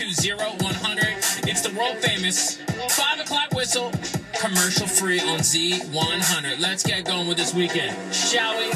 It's the world famous 5 o'clock whistle, commercial free on Z100. Let's get going with this weekend, shall we?